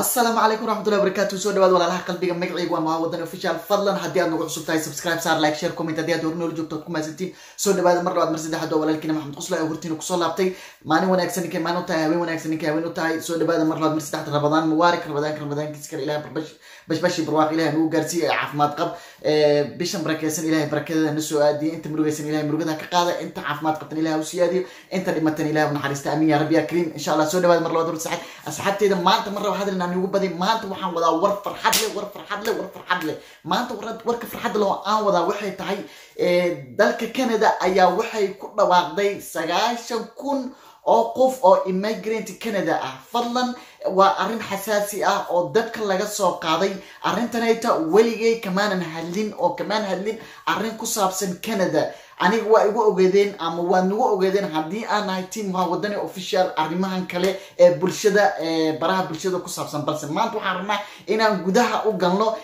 asalaamu calaykum waraxmatullahi wabarakatu soo dhawaad walaalaha qalbiga magacaygu waa mahawadan official. Fadlan haddii aad nagu cusub tahay subscribe saar like share comment haddii aad hornool joogto ad ku mahadsantiin soo dhawaada mar labaad mar saddexaad oo walaalkiina maxamed qusla ee hortiina ku soo laabtay maalin wanaagsan ninkay maalin u tahay haween wanaagsan ninkay haween u tahay soo dhawaada mar labaad mar saddexaad rabadaan mubaarak rabadaanka ramadaankiisa kale barbash bashbashi barwaaq ilahay nagu gaarsiiya caafimaad qab bishan barakeysan ilahay barakadeeda na soo aadiya inta murugaysan ilahay murugada ka qaada inta caafimaad qabtan ilahay u siyaadiyo inta dhimatan ilahay u naxariista amiin ya rabbi ya kariim. Insha allah soo dhawaada mar labaad war saxad. Asxaabteeda maanta mar raba hadal inaan igu maanta waxaan wadaa war farxad leh war farxad leh war farxad leh. Maanta warka farxad leh oo aan wadaa waxay tahay dalka canada ayaa waxay ku dhawaaqday sagaashan kun oo qof oo immigrant canada ah. Fadlan waa arrin xasaasi ah oo dadka laga soo qaaday. Arrintanayta weligay kamaanan hadlin oo kamaan hadlin arrin ku saabsan canada. Aniga waa igu ogeedeen ama waad nagu ogeedeen haddii aan nahay team wadani official arrimahan kale ee bulshada baraha bulshada ku saabsan. Balse maanta waxaan rabnaa inaan gudaha u galno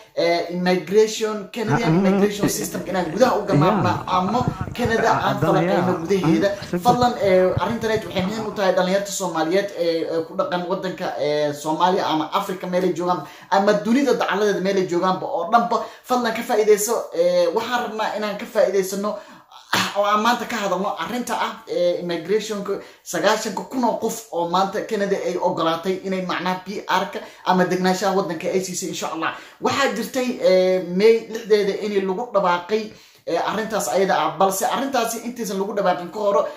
immigration canadian immigration system inaan gudaha u galno ama canada aan falaqeyno gudaheeda. Fadlan arrintanet waxay muhiim u tahay dhalinyarta soomaaliyeed ee ku dhaqan wadanka soomaaliya ama africa meelay joogaan ama dunida dacaladeeda meelay joogaanba oo dhanba fadlan ka faa'iideyso waxaan rabnaa inaan ka faa'iideysano oo aan maanta ka hadalno arrinta ah immigrationka sagaashanka kun oo qof oo maanta canada ay ogolaatay inay macnaha p r-ka ama degnaanshaha wadanka ay insha allah waxaa jirtay may lixdeeda in lagu dhawaaqay arrintaas ayada ah balse arrintaasi intaysan lagu dhawaaqin ka horo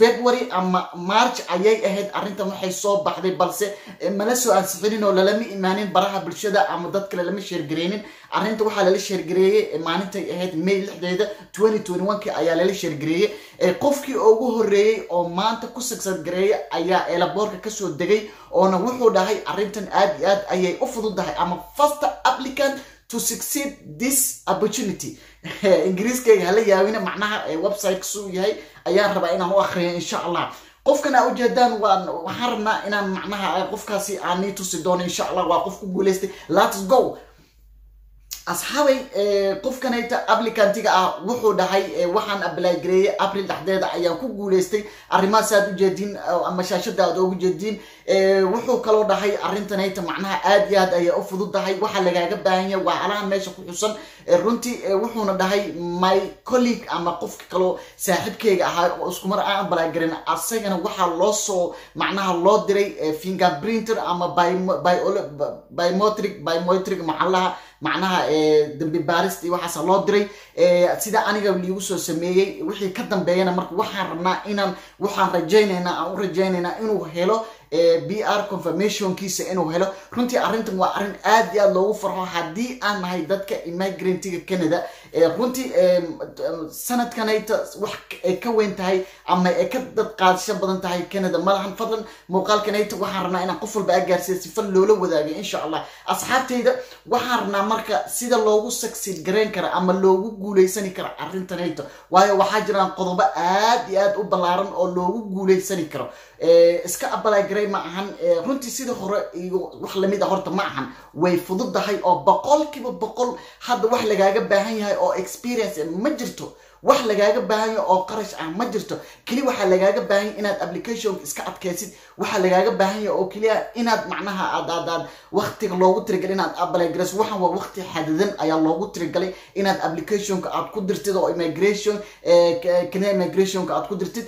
february ama march ayay ahayd arrintan waxay soo baxday balse mala soo ansixinin oo lalama imaanin baraha bulshada ama dad kale lama sheergareynin arrinta waxaa lala sheergareeyey maalintay ahayd may lixdeeda twenty twenty one ki ayaa lala sheergareeyey qofkii ugu horreeyey oo maanta ku sagsadgareeya ayaa eelaboorka ka soo degay oona wuxuu dhahay arrintan aad iyo aad ayay u fududahay ama first applicant to succeed this opportunity. Ingiriiskayga hala yaawina macnaha website kasuu yahay ayaan rabaa inaan u akriyo insha allah qofkan aa ujeedaan waxaan rabnaa inaan macnaha qofkaasi aan nii tusi doono insha allah waa qof ku guuleystay lets go asxaabay qofkanayta applicantiga ah wuxuu dhahay waxaan apply gareeyey april dhexdeeda ayaan ku guuleystay. Arrimahaas aad ujeediin ama shaashada aad jeediin wuxuu kaloo dhahay arrintanayta macnaha aad iyo aad ayaa u fududahay. Waxaa lagaaga baahan yahay waa alahan meesha ku xusan. Runtii wuxuuna dhahay my colleague ama qofka kaloo saaxiibkeyga ahaa iskumar aan apply garin asagana waxaa loo soo macnaha loo diray fingerprinter ama biometric biometric maxalaha macnaha dambi baarist iyo waxaasa loo diray sida aniga liigu soo sameeyey wixii ka dambeeyana marka waxaan rabnaa inaan waxaan rajaynaynaa aan u rajaynaynaa inuu helo b r confirmationkiisa inuu helo. Runtii arrintan waa arrin aad iyo aad loogu farxo. Haddii aan nahay dadka immigrantiga canada runtii sanadkanayta wax ay ka weyn tahay ama ay ka dad qaadasho badan tahay canada malahan fadlan muuqaalkanayta waxaan rabnaa inaan qof walba agaarsiya sifa loola wadaago insha allah asxaabtayda waxaan rabnaa marka sida loogu succeed garayn kara ama loogu guuleysani karo arrintanayta waayo waxaa jiraan qodobo aad iyo aad u ballaaran oo loogu guuleysani karo. Iska abalagaray ma ahan runtii sida hore iyo wax la mid a horta ma ahan. Way fududahay oo boqolkiiba boqol hadda wax lagaaga baahan yahay oo experience ma jirto wax lagaaga baahan yahay oo qarash ah ma jirto. Keli waxaa lagaaga baahan yahay inaad applicationka iska adkaysid. Waxaa lagaaga baahan yahay oo keliya inaad macnaha aad aad aad waqtiga loogu tirigalay inaad apply garayso waxaan waa waqti xadidan ayaa loogu tirigalay inaad applicationka aad ku dirtid oo immigration canada immigrationka aad ku dirtid.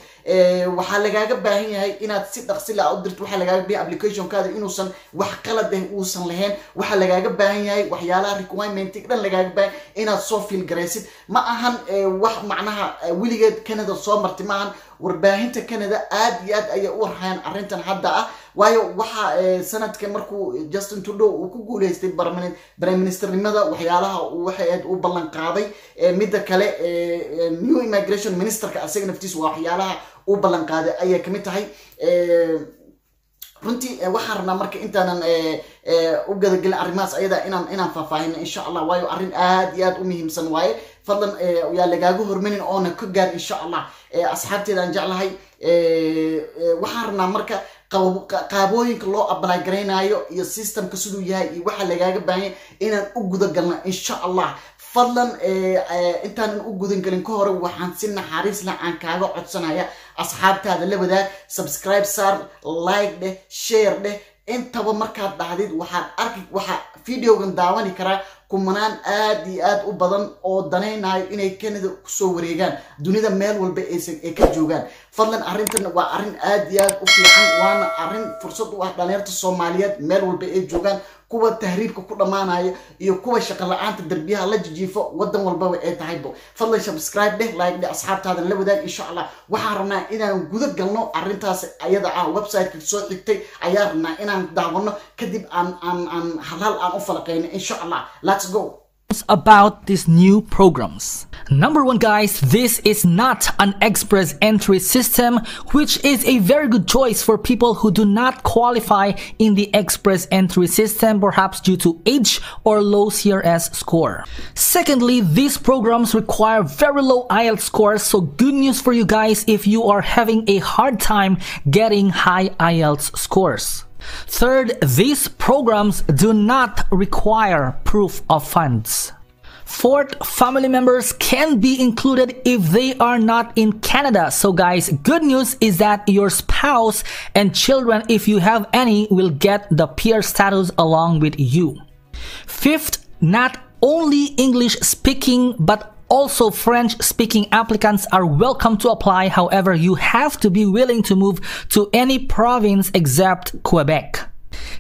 Waxaa lagaaga baahan yahay inaad si dhaqsila u dirto waxaa lagaaga baahan applicationkaada inuusan wax qalad ah uusan lahayn. Waxaa lagaaga baahan yahay waxyaalaha requirementiga dhan lagaaga baahan inaad soo fiil garaysid. Ma ahan wax macnaha weligeed canada soo martay ma ahan warbaahinta canada aad iyo aad ayay u warhayaan arrintan hadda ah. Waayo waxa sanadka markuu justin trudeau uu ku guuleystay prime ministernimada waxyaalaha waxay aad u ballan qaaday midda kale new immigration ministerka asaga naftiisa waa waxyaalaha u ballan qaaday ayay ka mid tahay. Runtii waxaan rabnaa marka intaanan u gadagelin arrimahaas ayada inaan inaan faahfaahino insha allah. Waayo arrin aad iyo aad u muhiimsan waaye fadlan yaa lagaaga hormanin oona ka gaar insha allah asxaabteeda aan jeclahay waxaan rabnaa marka qaabooyinka loo apply garaynayo iyo systemka siduu yahay iyo waxaa lagaaga baahanya inaan u guda galno insha allah fadlan intaanan u gudan gelin ka hore waxaan si naxariis leh aan kaaga codsanaya asxaabtaada la wadaag. Subscribe saar like dheh share dheh intaba markaad dhahdid waxaad arki waxaa videogan daawani karaa kumanaan aad iyo aad u badan oo danaynayo inay canada ku soo wareegaan dunida meel walba ay ka joogaan. Fadlan arrintan waa arrin aad iyo aad u fiican waana arrin fursad u ah dhalinyarta soomaaliyeed meel walba ay joogaan kuwa tahriibka ku dhammaanaya iyo kuwa shaqo la'aanta darbiyaha la jijiifo wadan walbaba ay tahaybo fadlan subscribe dheh like dheh asxaabtaadan la wadaag insha allah waxaan rabnaa inaan guda galno arrintaas ayada ah websiteka soo xigtay ayaan rabnaa inaan daawano kadib aan aan aan halhal aan u falaqayno insha allah let's go about these new programs. Number one, guys, this is not an express entry system, which is a very good choice for people who do not qualify in the express entry system, perhaps due to age or low CRS score. Secondly, these programs require very low IELTS scores, so good news for you guys if you are having a hard time getting high IELTS scores. Third, these programs do not require proof of funds. Fourth, family members can be included if they are not in Canada. So guys, good news is that your spouse and children, if you have any, will get the peer status along with you. Fifth, not only English speaking, but also French speaking applicants are welcome to apply. However, you have to be willing to move to any province except Quebec.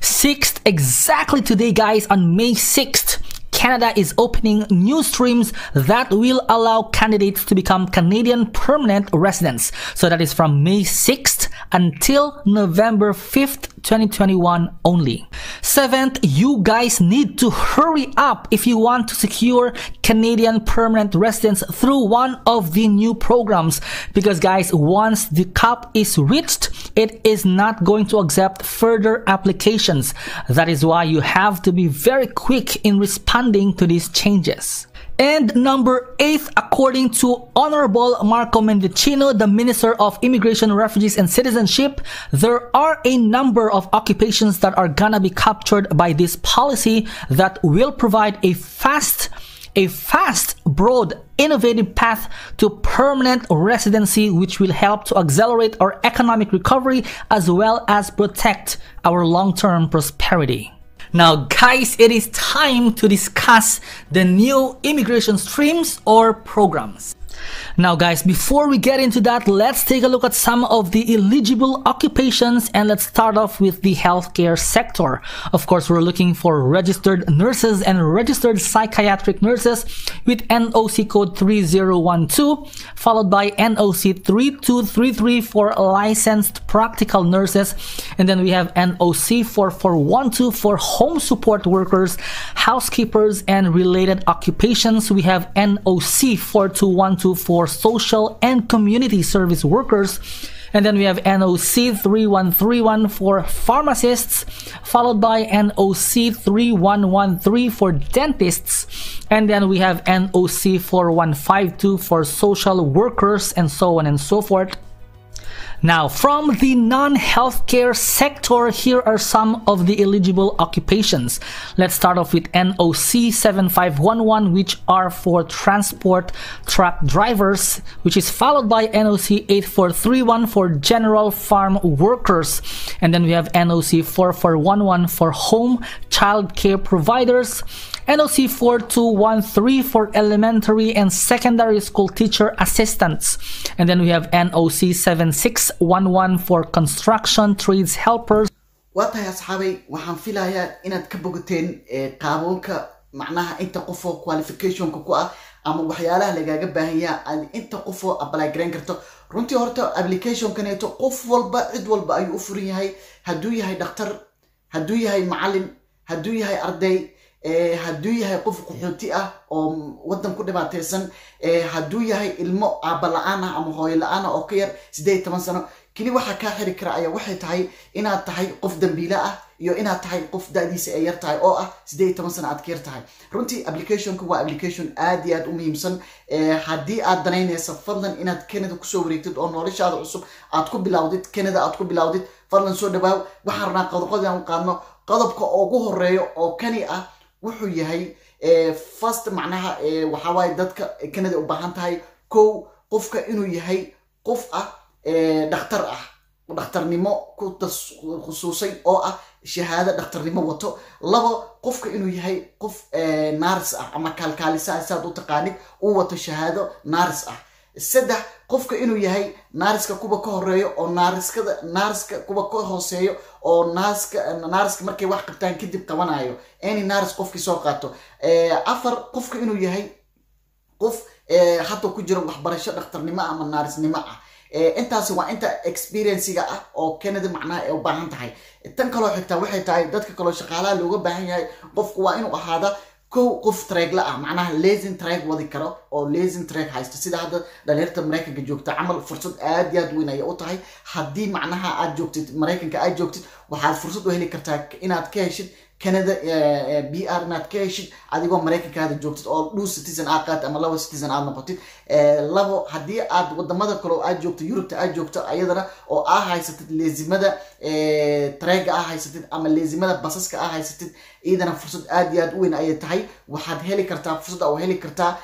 Sixth, exactly today, guys, on May 6th, Canada is opening new streams that will allow candidates to become Canadian permanent residents. So that is from May 6th until November 5th, 2021 only. Seventh, you guys need to hurry up if you want to secure Canadian permanent residence through one of the new programs. Because guys, once the cap is reached, it is not going to accept further applications. That is why you have to be very quick in responding to these changes. And number eight, according to Honorable Marco Mendicino, the Minister of Immigration, Refugees and Citizenship, there are a number of occupations that are gonna be captured by this policy that will provide a fast a fast, broad, innovative path to permanent residency, which will help to accelerate our economic recovery as well as protect our long term prosperity. Now, guys, it is time to discuss the new immigration streams or programs. Now guys, before we get into that, let's take a look at some of the eligible occupations and let's start off with the healthcare sector. Of course, we're looking for registered nurses and registered psychiatric nurses with NOC code 3012, followed by NOC 3233 for licensed practical nurses. And then we have NOC 4412 for home support workers, housekeepers, and related occupations. We have NOC 4212 for social and community service workers. And then we have NOC 3131 for pharmacists, followed by NOC 3113 for dentists. And then we have NOC 4152 for social workers and so on and so forth. Now, from the non-healthcare sector, here are some of the eligible occupations. Let's start off with NOC 7511, which are for transport truck drivers, which is followed by NOC 8431 for general farm workers. And then we have NOC 4411 for home child care providers. NOC 4213 for elementary and secondary school teacher assistants. And then we have NOC 7611 for construction trades helpers. waa tahay asxaabay waxaan filayaa inaad ka bogateen qaaboonka macnaha inta qofoo qualificationka ku ah ama waxyaalaha lagaaga baahanyaa aad inta qofoo apply garayn karto runtii horta applicationkaneeto qof walba cid walba ayuu u furan yahay hadduu yahay dhakhtar hadduu yahay macalin hadduu yahay arday hadduu yahay qof qaxooti ah oo wadan ku dhibaataysan hadduu yahay ilmo aaba la'aan ah ama hooyo la'aan ah oo ka yar siddeed toban sano keli waxaa kaa xiri kara ayaa waxay tahay inaad tahay qof dambiile ah iyo inaad tahay qof da-diisa ay yar tahay oo ah siddeed toban sano aad ka yar tahay. Runtii applicationka waa application aad iyo aad u muhiimsan. Haddii aad danaynaysa fadlan inaad canada ku soo wareegtid oo noloshaada cusub aad ku bilowdid canada aad ku bilowdid fadlan soo dhawaaw waxaan rabnaa qodobada aan qaadno qodobka ugu horeeyo oo kani ah wuxuu yahay first macnaha waxawaaye dadka canada u baahan tahay kow qofka inuu yahay qof ah dhakhtar ah dhakhtarnimo ku khusuusay oo ah shahaado dhakhtarnimo wato. Labo qofka inuu yahay qof naaris ah ama kaalkaalisaa saad u taqaanid uu wato shahaado naaris ah saddex qofka inuu yahay naariska kuwa ka horeeyo oo naariskada naariska kuwa ka hooseeyo oo naaska naariska markay wax qabtaan kadib qabanayo. Any naaris qofkii soo qaato. Afar qofka inuu yahay qof hadda ku jira waxbarasho dhakhtarnimo ama naarisnimo ah. Intaasi waa inta experienciga ah oo canada macnaha ay u baahan tahay. Tan kaloo xigtaa waxay tahay dadka kaloo shaqaalaha looga baahan yahay. Qofku waa inuu ahaada kow qof traegla ah macnaha lasin traeg wadi karo oo lasin traeg haysto. Sida hadda dhalinyarta maraykanka joogta camal fursad aad iyo aad weyn ayay u tahay. Haddii macnaha aad joogtid maraykanka aad joogtid waxaad fursad u heli kartaa inaad ka heshid canada b r inaad ka heshid adigoo maraykankaada joogtid oo dhuu citizen aad qaatid ama laba citizen aad noqotid. Labo haddii aad waddamada kaleo aad joogto yurubta aad joogto ayadana oo aa haysatid leesimada traega aa haysatid ama leesimada basaska aa haysatid iyadana fursad aad iyo aad u weyn ayay tahay. Waxaad heli kartaa fursad oo heli kartaa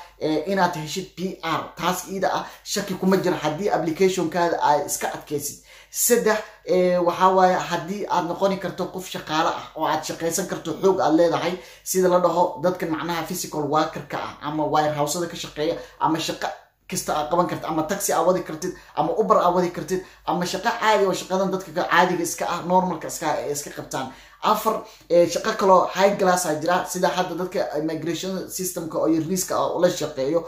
inaad heshid p r. Taas iyada ah shaki kuma jiro haddii applicationkaada aad iska adkaysid saddex waxaa waaye haddii aad noqoni karto qof shaqaale ah oo aad shaqaysan karto xoog aad leedahay sida la dhaho dadka macnaha physical workerka ah ama wirehousada ka shaqeeya ama shaqo kasta aad qaban kartid ama taxi aad wadi kartid ama uber aad wadi kartid ama shaqo caadi oo shaqadan dadka caadiga iska ah normalka iska iska qabtaan. Afar shaqo kaloo high glass a jira sida hadda dadka immigration systemka oo yariiska ah ula shaqeeyo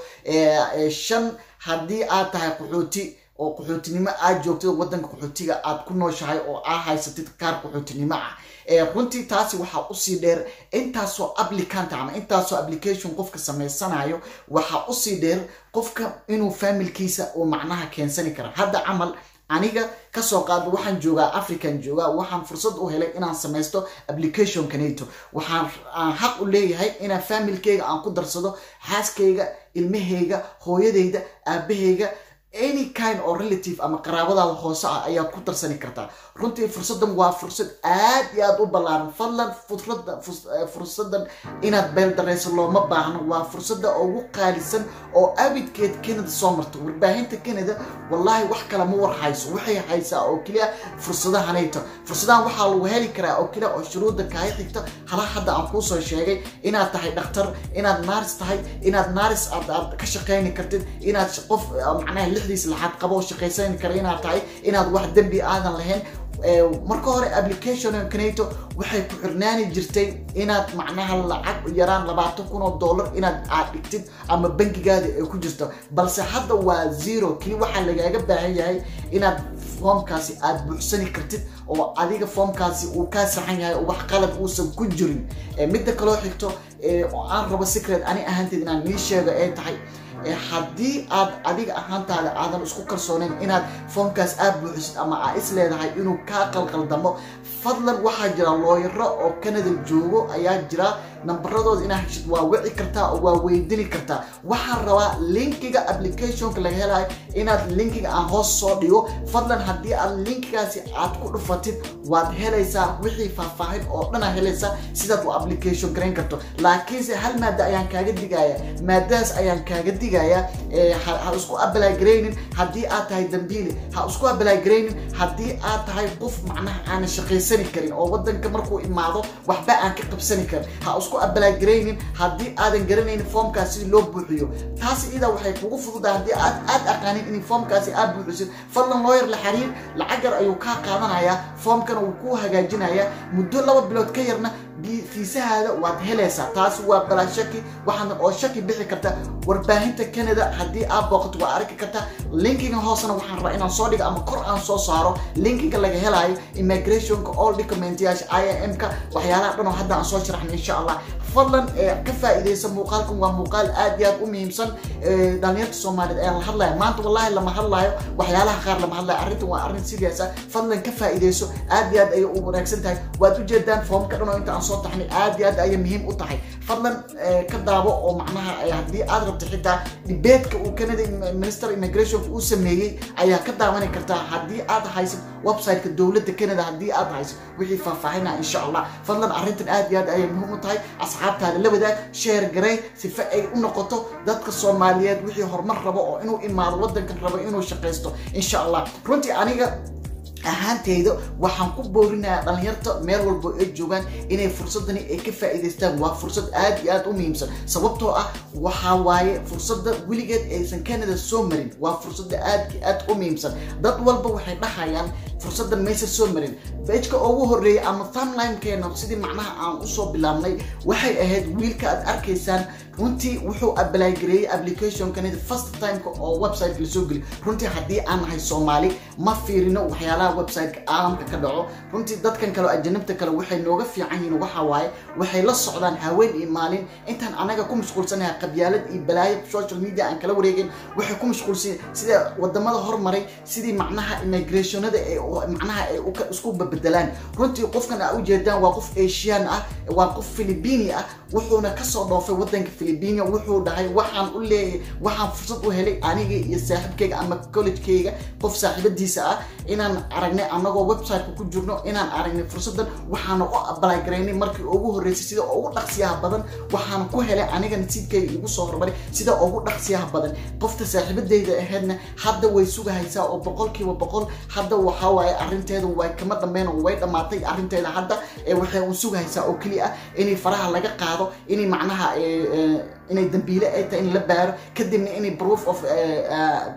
shan haddii aad tahay qaxooti oo qaxootinimo aad joogtid wadanka qaxootiga aad ku nooshahay oo aa haysatid kaar qaxootinimo ah. Runtii taasi waxaa u sii dheer intaasoo applicant ama intaasoo application qofka samaysanayo waxaa u sii dheer qofka inuu familkiisa uu macnaha keensani kara hadda camal aniga ka soo qaado waxaan joogaa african joogaa waxaan fursad u helay inaan samaysto application kaneto waxaan xaq u leeyahay inaan familkeyga aan ku darsado xaaskayga ilmahayga hooyadayda aabahayga any kind oo relative ama qaraabadaada hoose ah ayaad ku darsani kartaa runtii fursaddan waa fursad aad iyo aad u ballaaran. Fadlan fursaddan inaad beeldarayso looma baahno. Waa fursadda ugu qaalisan oo abidkeed canada soo marta warbaahinta canada wallaahi wax kale ma war hayso. Waxay haysaa oo keliya fursadahanayto fursadahan waxaa lagu heli karaa oo keliya oo shuruudda kaaga xigta hala hadda aan kuusoo sheegay inaad tahay dhakhtar inaad naaris tahay inaad naaris aad ka shaqayni kartid inaad qof macnaha lixdiis laxaad qabo shaqaysan kara inaad tahay inaad wax dembi aadan lahayn. Marka hore application kaneto waxay ku xirnaani jirtay inaad macnaha lacag yaraan labaatan kun oo dollar inaad aad dhigtid ama bangigaada ay ku jirto. Balse hadda waa zero keli waxaa lagaaga baahan yahay inaad foomkaasi aad buuxsani kartid oo adiga foomkaasi uu kaa saxan yahay oo wax qalad uusan ku jirin. Midda kaloo xigto oo aan rabo secret ani ahaanteed inaan nii sheego ay tahay haddii aad adiga ahaantaada aadan isku kalsooneyn inaad foomkaas aad buuxisid ama aa is leedahay inuu kaa qalqaldamo fadlan waxaa jira looyaro oo canada joogo ayaa jira nambaradooda heshid waa wici kartaa waa weydini kartaa waxaan rabaa linkiga applicationka laga helayo inaad linkiga aan hoos soo dhigo. Fadlan haddii aad linkigaasi aad ku dhufatid waad helaysaa wixii faahfaahin oo dhan aad helaysaa sidaad u application garayn karto. Laakiinse hal maada ayaan kaaga digaya maadadaas ayaan kaaga digaya ha isku abalaagaraynin haddii aad tahay dambiili. Ha isku abalaagaraynin haddii aad tahay qof macnaha aanan shaqaysani karin oo wadanka markuu imaado waxba aan ka qabsani karin isku abalaagaraynin haddii aadan garanaynin foomkaas sida loo buuxiyo. Taas iyada waxay kugu fududahay haddii aad aqaanin in foomkaasi aad buuxisid. Fadlan looyar la xiriir lacag yar ayuu kaa qaadanayaa foomkana wuu kuu hagaajinayaa muddo laba bilood ka yarna fiisahaada waad helaysaa. Taasi waa balaa shaki waxaana oo shaki bixi karta warbaahinta canada. Haddii aad booqato waa arki karta linkiga hoosena waxaan rabaa inaan soo dhigo ama kor aan soo saaro. Linkiga laga helayo immigrationka all documentayaasha i m ka waxyaalaha dhan oo hadda aan soo sharaxna insha allah fadlan ka faa'iidaysa muuqaalkan. Waa muuqaal aad iyo aad u muhiimsan dhalinyarta soomaaliyeed ayaan la hadlaya. Maanta wallahi lama hadlayo waxyaalaha qaar lama hadlayo. Arrintan waa arrin sidaas ah fadlan ka faa'iidayso aad iyo aad ayay u wanaagsan tahay. Waad ujeedaan foomka dhan oo inta aan soo taxnay aad iyo aad ayay muhiim u tahay fadlan ka daabo oo macnaha haddii aad rabto xitaa dibeedka uu canada minister immigrationka uu sameeyey ayaa ka daawani kartaa haddii aad haysid websiteka dowladda canada haddii aad haysid wixii faahfaahina insha allah. Fadlan arrintan aad iyo aad ayay muhiim u tahay. Asxaabtaada la wadaag sheer garay sife ay u noqoto dadka soomaaliyeed wixii horumar rabo oo inuu imaado wadankan rabo inuu shaqaysto insha allah. Runtii aniga ahaanteyda waxaan ku boorinayaa dhalinyarta meel walbo ay joogaan inay fursadani ay ka faa'iidaystaan. Waa fursad aad iyo aad u muhiimsan sababtoo ah waxaa waaye fursadda weligeed aysan canada soo marin. Waa fursadda aad aad u muhiimsan. Dad walba waxay dhahayaan fursaddan maysa soo marin. Bejka ugu horreeyay ama thumbline-keena sidii macnaha aan u soo bilaabnay waxay ahayd wiilka aad arkaysaan. Runtii wuxuu abalagareeyey applicationkanida first timeka oo website la soo geli. Runtii haddii aan nahay soomaali ma fiirino waxyaalaha websiteka caalamka ka dhaco. Runtii dadkan kale ajanibta kale waxay nooga fiican yihiin waxa waaye waxay la socdaan haween iyo maalin. Intaan anaga ku mashquulsanahay qabyaalad iyo balaayo social media aan kala wareegin waxay ku mashquulsan sida waddamada hormaray sidii macnaha immigrationada ee macnaha ay isku babedelaan runtii qofkan aa ujeedaan waa qof asian ah waa qof philibini ah wuxuuna ka soo dhoofay wadanka philibinia wuxuu dhahay waxaan u leeyahay waxaan fursad u helay aniga iyo saaxiibkayga ama collegekayga qof saaxiibadiisa ah inaan aragnay anagoo websiteka ku jirno inaan aragnay fursadan waxaana u abalay garaynay markii ugu horreysay sida ugu dhaqsiyaha badan waxaana ku helay aniga nasiibkayga igu soo hormaray sida ugu dhaqsiyaha badan. Qofta saaxiibadayda ahaydna hadda way sugahaysaa oo boqolkiiba boqol hadda waxaa waaye arrinteeda way kama dhambeyn oo way dhammaatay arrinteeda hadda waxay u sugahaysaa oo keliya ah inay faraha laga qaado inay macnaha inay dambiile ay tahay in la baaro. Kadibna inay proof of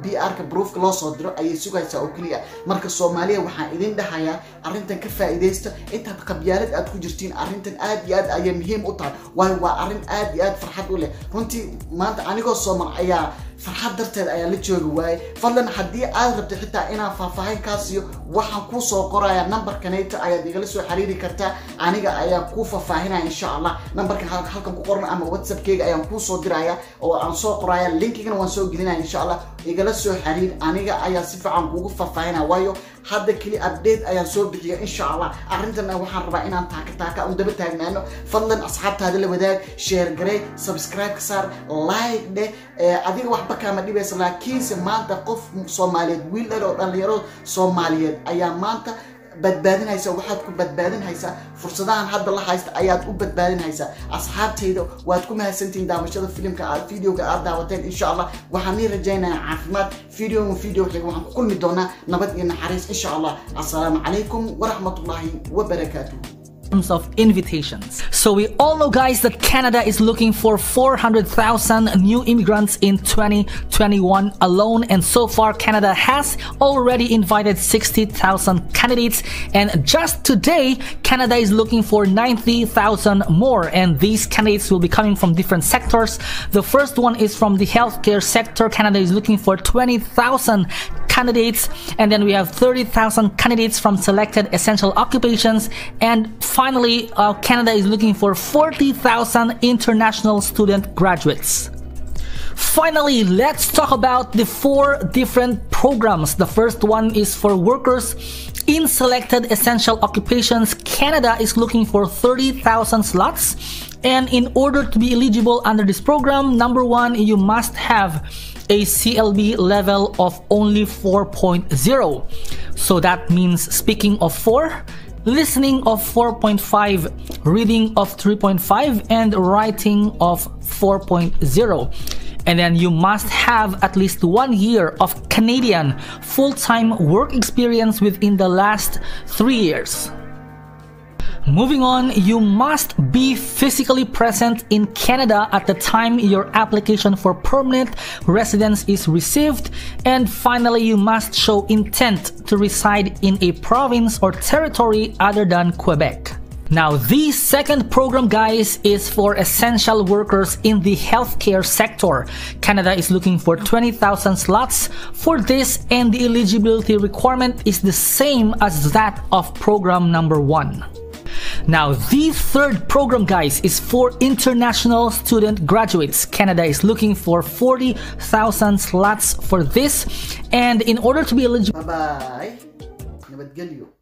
b r-ka proofka loo soo diro ayay sugaysaa oo keliya marka soomaaliya waxaan idin dhahayaa arrintan ka faa'iidaysta intaad qabyaalad aad ku jirtiin arrintan aad iyo aad ayay muhiim u tahay. Waayo waa arrin aad iyo aad farxad u leh. Runtii maanta anigoo soomal ayaa farxad darteed ayaa la joogi waaye fadlan haddii aad rabta xitaa inaan faahfaahin kaa siiyo waxaan kuu soo qorayaa nambarkanayta ayaad igala soo xiriiri kartaa. Aniga ayaa kuu faahfaahinaya insha allah. Nambarka halkan ku qoran ama whatsappkeyga ayaan kuu soo diraya oo aan soo qoraya linkigana waan soo gelinaya insha allah igala soo xiriir aniga ayaa si fiican kuugu faahfaahinaya waayo hadda keli update ayaan soo bixiya insha allah arrintan waxaan rabaa inaan taaka taaka un daba taagnaano. Fadlan asxaabtaada la wadaag share garey subscribe ka saar like dheh adiga waxba kaama dhibaysa laakiinse maanta qof soomaaliyeed wiil dhal oo dhalinyaro soomaaliyeed ayaa maanta badbaadinaysa waxaad ku badbaadinhaysaa fursadahan hadda la haysta ayaad u badbaadinhaysaa asxaabtayda waad ku mahadsantihiin daawashada filimka aad videoga aad daawateen insha allah waxaan nii rajaynayaa caafimaad video video xiga waxaan ku kulmi doonaa nabad iyo naxariis insha allah assalaamu calaykum waraxmatullaahi wabarakaatuh of invitations. So we all know guys that Canada is looking for 400,000 new immigrants in 2021 alone and so far Canada has already invited 60,000 candidates and just today Canada is looking for 90,000 more and these candidates will be coming from different sectors. The first one is from the healthcare sector. Canada is looking for 20,000 candidates and then we have 30,000 candidates from selected essential occupations and finally uh, Canada is looking for 40,000 international student graduates. Finally, let's talk about the four different programs. The first one is for workers in selected essential occupations. Canada is looking for 30,000 slots. And in order to be eligible under this program, number one, you must have a CLB level of only 4.0. So that means speaking of 4, listening of 4.5, reading of 3.5, and writing of 4.0. And then you must have at least one year of Canadian full-time work experience within the last three years. Moving on, you must be physically present in Canada at the time your application for permanent residence is received. And finally, you must show intent to reside in a province or territory other than Quebec. Now, the second program, guys, is for essential workers in the healthcare sector. Canada is looking for 20,000 slots for this, and the eligibility requirement is the same as that of program number one. Now, the third program, guys, is for international student graduates. Canada is looking for 40,000 slots for this, and in order to be eligible, bye bye nabadgelyo